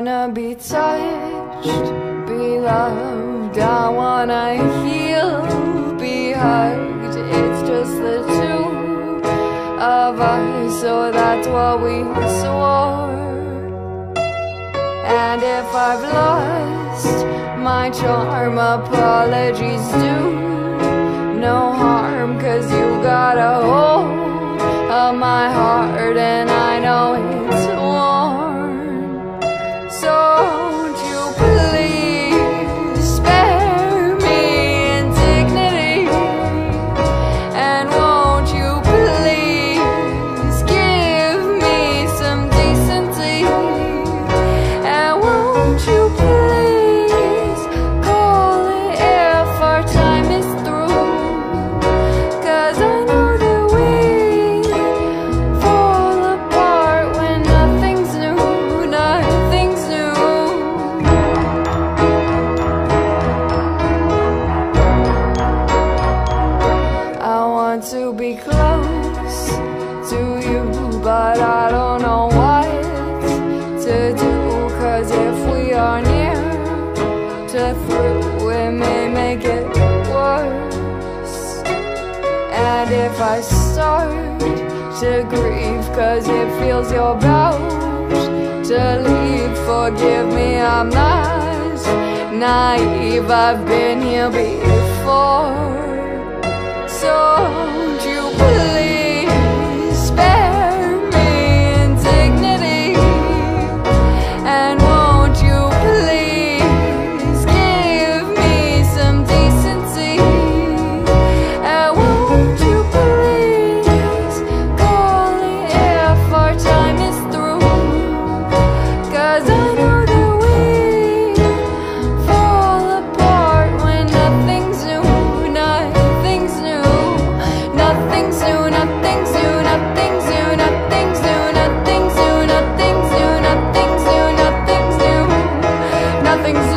wanna be touched, be loved. I wanna heal, be hugged. It's just the two of us, so that's what we swore. And if I've lost my charm, apologies do no harm, cause you got a it may make it worse. And if I start to grieve, cause it feels you're to leave, forgive me, I'm not naive, I've been here before. nothing's